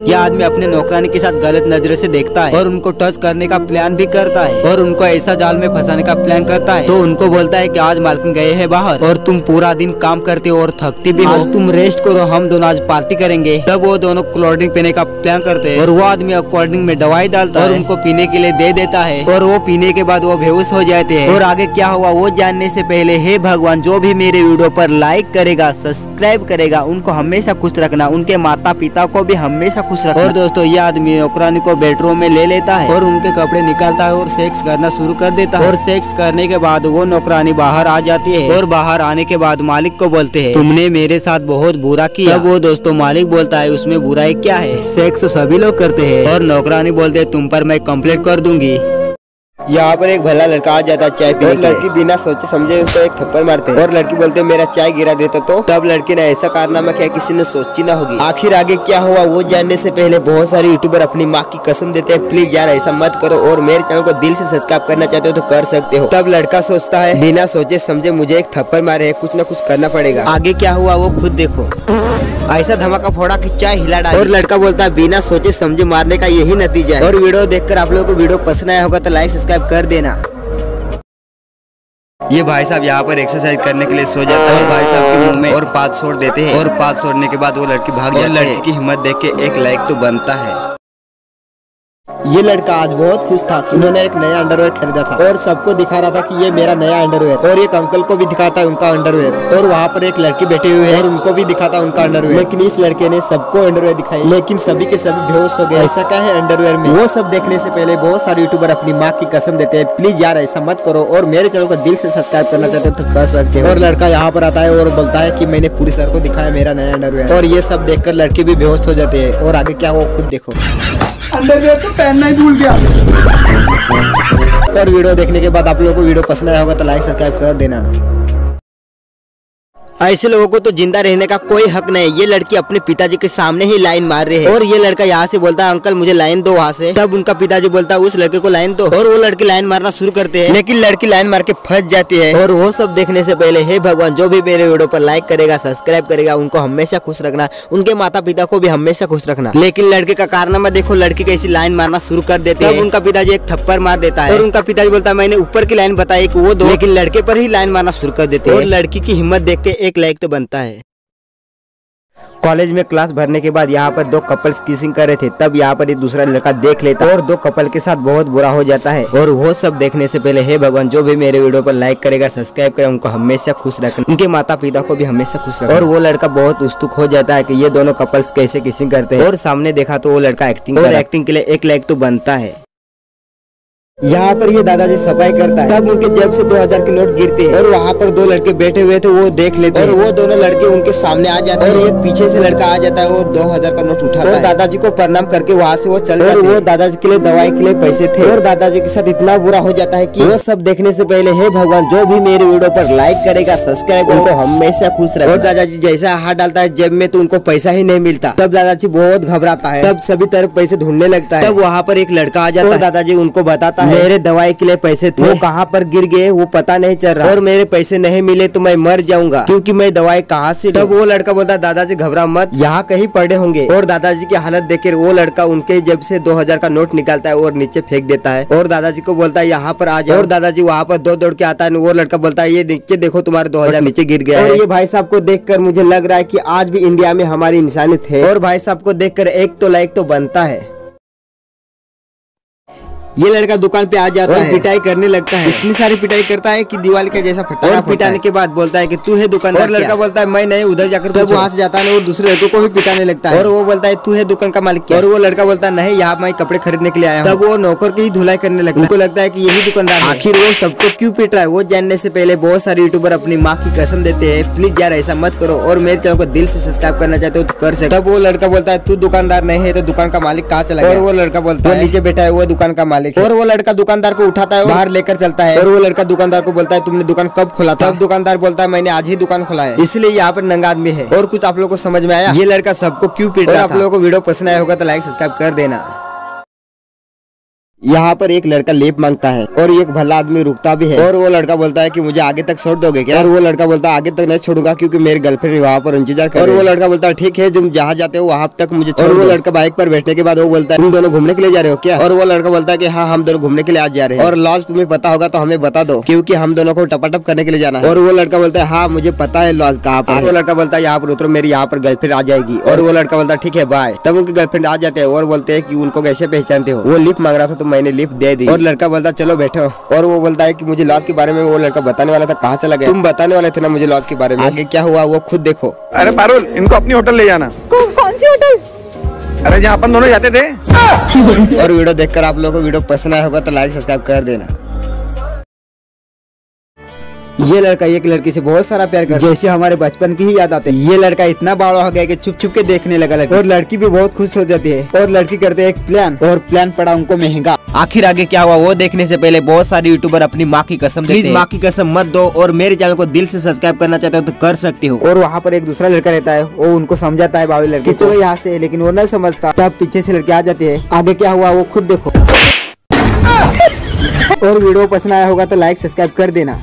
ये आदमी अपने नौकरानी के साथ गलत नज़र से देखता है और उनको टच करने का प्लान भी करता है और उनको ऐसा जाल में फंसाने का प्लान करता है। तो उनको बोलता है कि आज मालकिन गए हैं बाहर और तुम पूरा दिन काम करते हो और थकती भी हो। आज तुम रेस्ट करो हम दोनों आज पार्टी करेंगे। तब वो दोनों कोल्ड ड्रिंक पीने का प्लान करते हैं और वो आदमी कोल्ड ड्रिंक में दवाई डालता है। और उनको पीने के लिए दे देता है और वो पीने के बाद वो बेहोश हो जाते हैं। और आगे क्या हुआ वो जानने से पहले हे भगवान जो भी मेरे वीडियो पर लाइक करेगा सब्सक्राइब करेगा उनको हमेशा खुश रखना उनके माता पिता को भी हमेशा खुश रखना। और दोस्तों ये आदमी नौकरानी को बेडरूम में ले लेता है। और उनके कपड़े निकालता है और सेक्स करना शुरू कर देता है। और सेक्स करने के बाद वो नौकरानी बाहर आ जाती है। और बाहर आने के बाद मालिक को बोलते है तुमने मेरे साथ बहुत बुरा किया। अब वो दोस्तों मालिक बोलता है उसमें बुराई क्या है? सेक्स सभी लोग करते है। और नौकरानी बोलते है तुम पर मैं कम्प्लेट कर दूँगी। यहाँ पर एक भला लड़का आ जाता है चाय पीने और लड़की बिना सोचे समझे उसको एक थप्पड़ मारते हैं। और लड़की बोलते हैं मेरा चाय गिरा देता तो। तब लड़की ने ऐसा कारनामा किया किसी ने सोची ना होगी। आखिर आगे क्या हुआ वो जानने से पहले बहुत सारे यूट्यूबर अपनी माँ की कसम देते हैं प्लीज़ यार ऐसा मत करो और मेरे चैनल को दिल से सब्सक्राइब करना चाहते हो तो कर सकते हो। तब लड़का सोचता है बिना सोचे समझे मुझे एक थप्पड़ मारे है कुछ न कुछ करना पड़ेगा। आगे क्या हुआ वो खुद देखो। ऐसा धमाका फोड़ा कि चाय हिला डाली। और लड़का बोलता है बिना सोचे समझे मारने का यही नतीजा है। और वीडियो देखकर आप लोगों को वीडियो पसंद आया होगा तो लाइक सब्सक्राइब कर देना। ये भाई साहब यहाँ पर एक्सरसाइज करने के लिए सो जाता है और भाई साहब के मुँह में और पाँच छोड़ देते हैं। और पाँच छोड़ने के बाद वो लड़की भाग जाती है। लड़की की हिम्मत देख के एक लाइक तो बनता है। ये लड़का आज बहुत खुश था उन्होंने एक नया अंडरवेयर खरीदा था और सबको दिखा रहा था कि ये मेरा नया अंडरवेयर और एक अंकल को भी दिखाता है उनका अंडरवेयर और वहाँ पर एक लड़की बैठी हुई है और उनको भी दिखाता उनका अंडरवेयर लेकिन इस लड़के ने सबको अंडरवेयर दिखाई। लेकिन सभी के सभी बेहोश हो गए। ऐसा क्या है अंडरवेयर में? वो सब देखने से पहले बहुत सारे यूट्यूबर अपनी माँ की कसम देते हैं। प्लीज़ यार, ऐसा मत करो। और मेरे चैनल को दिल से सब्सक्राइब करना चाहते हो तो कर सकते हो। और लड़का यहाँ पर आता है और बोलता है की मैंने पूरी सर को दिखाया मेरा नया अंडरवेयर और ये सब देखकर लड़के भी बेहोश हो जाते हैं। और आगे क्या वो खुद देखो। अंडरवेयर तो पहनना ही भूल गया। और वीडियो देखने के बाद आप लोगों को वीडियो पसंद आया होगा तो लाइक सब्सक्राइब कर देना। ऐसे लोगों को तो ज़िंदा रहने का कोई हक नहीं। ये लड़की अपने पिताजी के सामने ही लाइन मार रही है। और ये लड़का यहाँ से बोलता है, अंकल, मुझे लाइन दो वहाँ से। तब उनका पिताजी बोलता है, उस लड़के को लाइन दो। और वो लड़की लाइन मारना शुरू करते हैं। लेकिन लड़की लाइन मार के फंस जाती है। और वो सब देखने से पहले, हे भगवान, जो भी मेरे वीडियो पर लाइक करेगा सब्सक्राइब करेगा, उनको हमेशा खुश रखना। उनके माता पिता को भी हमेशा खुश रखना। लेकिन लड़के का कारनामा देखो, लड़की कैसी लाइन मारना शुरू कर देते हैं। उनका पिताजी एक थप्पड़ मार देता है। और उनका पिताजी बोलता है, मैंने ऊपर की लाइन बताई की वो दो लेकिन लड़के पर ही लाइन मारना शुरू कर देते हैं। और लड़की की हिम्मत देख के एक लाइक तो बनता है। कॉलेज में क्लास भरने के बाद यहाँ पर दो कपल्स किसिंग कर रहे थे तब यहाँ पर एक दूसरा लड़का देख लेता और दो कपल के साथ बहुत बुरा हो जाता है। और वो सब देखने से पहले हे भगवान जो भी मेरे वीडियो पर लाइक करेगा सब्सक्राइब करेगा उनको हमेशा खुश रखना। उनके माता पिता को भी हमेशा खुश रखना। और वो लड़का बहुत उत्सुक हो जाता है की ये दोनों कपल्स कैसे किसिंग करते हैं। और सामने देखा तो वो लड़का एक्टिंग और एक्टिंग के लिए एक लाइक तो बनता है। यहाँ पर ये दादाजी सफ़ाई करता है। तब उनके जेब से 2000 के नोट गिरते हैं। और वहाँ पर दो लड़के बैठे हुए थे वो देख लेते हैं। और वो दोनों लड़के उनके सामने आ जाते हैं। और एक पीछे से लड़का आ जाता है और 2000 का नोट उठाता है। दादाजी को प्रणाम करके वहाँ से वो चल जाते वो दादाजी के लिए दवाई के लिए पैसे थे। और दादाजी के साथ इतना बुरा हो जाता है की वो सब देखने से पहले हे भगवान जो भी मेरे वीडियो पर लाइक करेगा सब्सक्राइब उनको हमेशा खुश रहे और दादाजी जैसा हाथ डालता है जेब में तो उनको पैसा ही नहीं मिलता। तब दादाजी बहुत घबराता है। तब सभी तरफ़ पैसे ढूँढने लगता है। तब वहाँ पर एक लड़का आ जाता है। दादाजी उनको बताता है। मेरे दवाई के लिए पैसे थे वो कहाँ पर गिर गए वो पता नहीं चल रहा। और मेरे पैसे नहीं मिले तो मैं मर जाऊँगा। क्योंकि मैं दवाई कहाँ से तब वो लड़का बोलता दादाजी घबरा मत। यहाँ कहीं पड़े होंगे। और दादाजी की हालत देख वो लड़का उनके जब से दो हज़ार का नोट निकालता है और नीचे फेंक देता है। और दादाजी को बोलता है यहाँ पर आ जाए और दादाजी वहाँ पर दो दौड़ के आता है। वो लड़का बोलता है ये नीचे देखो तुम्हारे दो हज़ार नीचे गिर गया और ये भाई साहब को देख कर मुझे लग रहा है की आज भी इंडिया में हमारी इंसानियत है और भाई साहब को देख कर एक तो लाइक तो बनता है। ये लड़का दुकान पे आ जाता है। पिटाई करने लगता है। इतनी सारी पिटाई करता है कि दिवाली का जैसा फटा और पिटाने के बाद बोलता है कि तू है दुकान और लड़का बोलता है मैं नहीं उधर जाकर वहाँ से जाता है और दूसरे लड़कों को भी पिटाने लगता है। और वो बोलता है तू है दुकान का मालिक और वो लड़का बोलता है नहीं यहाँ मैं कपड़े खरीदने के लिए आया तब वो नौकर की ही धुलाई करने लगता। है उनको लगता है की यही दुकानदार आखिर वो सबको क्यूँ पिट रहा है? वो जानने से पहले बहुत सारे यूट्यूबर अपनी माँ की कसम देते हैं प्लीज़ यार ऐसा मत करो। और मेरे चैनल को दिल से सब्सक्राइब करना चाहते हो तो कर सकते तब वो लड़का बोलता है तू दुकानदार नहीं है तो दुकान का मालिक कहाँ चला गया? और वो लड़का बोलता है नीचे बैठा है वो दुकान का मालिक और वो लड़का दुकानदार को उठाता है बाहर लेकर चलता है। और वो लड़का दुकानदार को बोलता है तुमने दुकान कब खोला था? दुकानदार बोलता है मैंने आज ही दुकान खोला है। इसलिए यहाँ पर नंगा आदमी है। और कुछ आप लोग को समझ में आया? ये लड़का सबको क्यों पीट रहा आप लोगों को वीडियो पसंद आया होगा तो लाइक सब्सक्राइब कर देना। यहाँ पर एक लड़का लेप माँगता है और एक भला आदमी रुकता भी है। और वो लड़का बोलता है कि मुझे आगे तक छोड़ दोगे क्या? और वो लड़का बोलता है आगे तक नहीं छोड़ूँगा क्योंकि मेरी गर्लफ्रेंड वहाँ पर इंतज़ार कर और वो लड़का बोलता है ठीक है तुम जहाँ जाते हो वहाँ तक मुझे छोड़ वो लड़का बाइक पर बैठने के बाद वो बोलता है तुम दोनों घूमने के लिए जा रहे हो क्या? और वो लड़का बोलता है की हाँ हम दोनों घूमने के लिए आज जा रहे हैं। और लॉज तुम्हें पता होगा तो हमें बता दो क्योंकि हम दोनों को टपाटप करने के लिए जाना है। और वो लड़का बोलता है हाँ मुझे पता है लॉज कहाँ पर वो लड़का बोलता है यहाँ पर उतरो मेरी यहाँ पर गर्लफ्रेंड आ जाएगी। और वो लड़का बोलता है ठीक है बाय तब उनकी गर्लफ्रेंड आ जाते हैं और बोलते हैं की उनको कैसे पहचानते हो? वो लिफ्ट मांग रहा था तो मैंने लिफ्ट दे दी। और लड़का बोलता चलो बैठो। और वो बोलता है कि मुझे लॉज के बारे में वो लड़का बताने वाला था कहाँ से लगे? तुम बताने वाले थे ना मुझे लॉज के बारे में। आगे क्या हुआ वो खुद देखो। अरे पारुल इनको अपनी होटल ले जाना। कौन कौन सी होटल? अरे जहाँ अपन दोनों जाते थे। और वीडियो देखकर आप लोगों को वीडियो पसंद आया होगा तो लाइक सब्सक्राइब कर देना। ये लड़का एक लड़की से बहुत सारा प्यार कर जैसे हमारे बचपन की ही याद आते हैं। ये लड़का इतना बड़ा हो गया कि छुप छुप के देखने लगा लड़की। और लड़की भी बहुत खुश हो जाती है। और लड़की करते है एक प्लान और प्लान पड़ा उनको महँगा। आखिर आगे क्या हुआ? वो देखने से पहले बहुत सारे यूट्यूबर अपनी माँ की कसम प्लीज़ माँ की कसम मत दो और मेरे चैनल को दिल से सब्सक्राइब करना चाहते हो तो कर सकते हो। और वहाँ पर एक दूसरा लड़का रहता है वो उनको समझाता है भावी लड़की चलो यहाँ से लेकिन वो नहीं समझता। तब पीछे से लड़के आ जाते है। आगे क्या हुआ वो खुद देखो। और वीडियो पसंद आया होगा तो लाइक सब्सक्राइब कर देना।